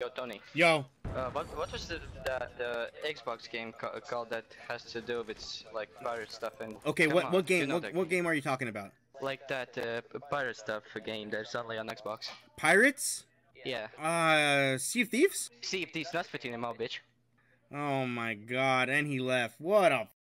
Yo, Tony. Yo. Uh, what what was the the, the Xbox game ca called that has to do with like pirate stuff and? Okay, what on, what game what, what game are you talking about? Like that uh, pirate stuff game that's only on Xbox. Pirates? Yeah. Uh, Sea of Thieves? Sea if Thieves, not fit in bitch. Oh my god, and he left. What a